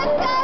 Let's go!